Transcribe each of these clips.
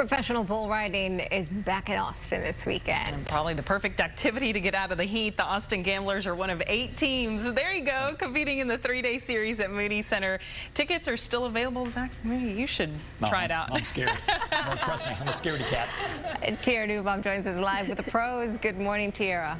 Professional bull riding is back in Austin this weekend. And probably the perfect activity to get out of the heat. The Austin Gamblers are one of eight teams. There you go, competing in the three-day series at Moody Center. Tickets are still available. Zach, maybe you should no, try it out. I'm scared. no, trust me, I'm a scaredy cat. Tierra Neubaum joins us live with the pros. Good morning, Tierra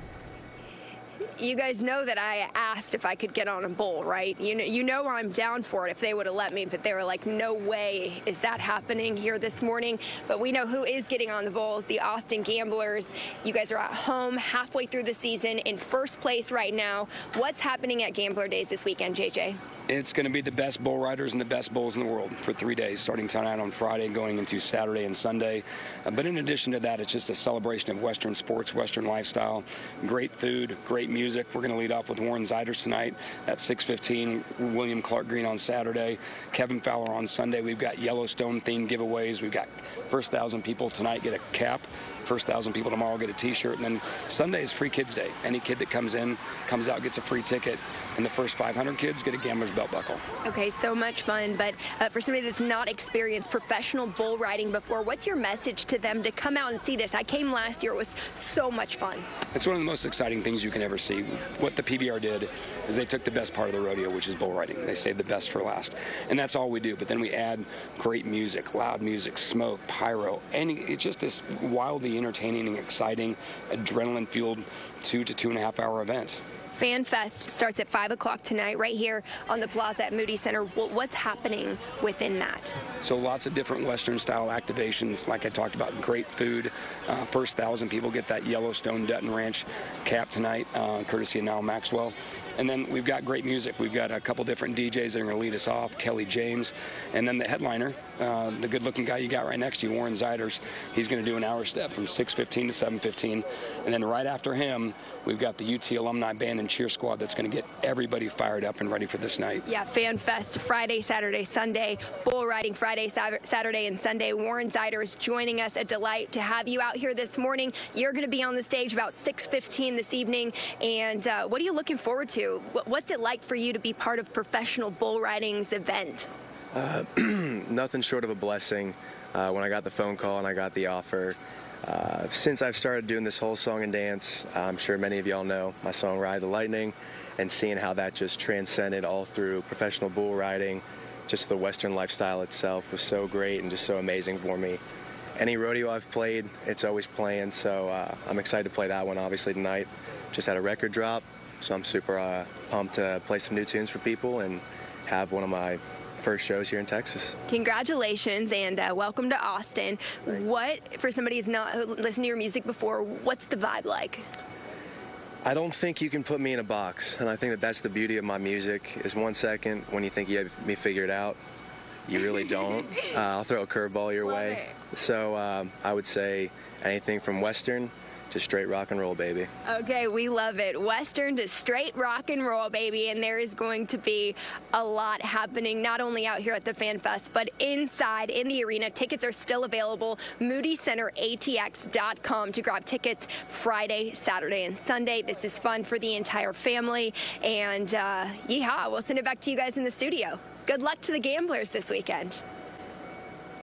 you guys know that I asked if I could get on a bull, right? You know, you know I'm down for it if they would have let me, but they were like, no way is that happening here this morning. But we know who is getting on the bulls, the Austin Gamblers. You guys are at home halfway through the season in first place right now. What's happening at Gambler Days this weekend, JJ? It's going to be the best bull riders and the best bulls in the world for three days, starting tonight on Friday, going into Saturday and Sunday. Uh, but in addition to that, it's just a celebration of Western sports, Western lifestyle, great food, great music. We're going to lead off with Warren Zeiders tonight at 6:15. William Clark Green on Saturday, Kevin Fowler on Sunday. We've got Yellowstone themed giveaways. We've got first thousand people tonight get a cap first thousand people tomorrow get a T-shirt, and then Sunday is Free Kids Day. Any kid that comes in, comes out, gets a free ticket, and the first 500 kids get a gambler's belt buckle. Okay, so much fun. But uh, for somebody that's not experienced professional bull riding before, what's your message to them to come out and see this? I came last year; it was so much fun. It's one of the most exciting things you can ever see. What the PBR did is they took the best part of the rodeo, which is bull riding. They saved the best for last, and that's all we do. But then we add great music, loud music, smoke, pyro, and it's just this wildly entertaining and exciting, adrenaline fueled two to two and a half hour event. Fan Fest starts at 5 o'clock tonight right here on the plaza at Moody Center. What's happening within that? So lots of different Western style activations. Like I talked about, great food. Uh, first thousand people get that Yellowstone Dutton Ranch cap tonight, uh, courtesy of Nyle Maxwell. And then we've got great music. We've got a couple different DJs that are going to lead us off, Kelly James. And then the headliner, uh, the good-looking guy you got right next to you, Warren Zeiders, he's going to do an hour step from 6.15 to 7.15. And then right after him, we've got the UT Alumni Band and Cheer Squad that's going to get everybody fired up and ready for this night. Yeah, Fan Fest Friday, Saturday, Sunday, bull riding Friday, Saturday, and Sunday. Warren Zeiders joining us. A delight to have you out here this morning. You're going to be on the stage about 6.15 this evening. And uh, what are you looking forward to? What's it like for you to be part of professional bull riding's event? Uh, nothing short of a blessing. Uh, when I got the phone call and I got the offer, uh, since I've started doing this whole song and dance, I'm sure many of y'all know my song Ride the Lightning, and seeing how that just transcended all through professional bull riding, just the Western lifestyle itself was so great and just so amazing for me. Any rodeo I've played, it's always playing, so uh, I'm excited to play that one obviously tonight. Just had a record drop, so I'm super uh, pumped to play some new tunes for people and have one of my first shows here in Texas. Congratulations and uh, welcome to Austin. What, for somebody who's not listened to your music before, what's the vibe like? I don't think you can put me in a box, and I think that that's the beauty of my music. Is one second when you think you have me figured out, you really don't. uh, I'll throw a curveball your Love way. It. So um, I would say anything from Western to straight rock and roll, baby. Okay, we love it. Western to straight rock and roll, baby. And there is going to be a lot happening, not only out here at the Fan Fest, but inside in the arena. Tickets are still available. MoodyCenterATX.com to grab tickets Friday, Saturday, and Sunday. This is fun for the entire family. And uh, yeehaw, we'll send it back to you guys in the studio. Good luck to the gamblers this weekend.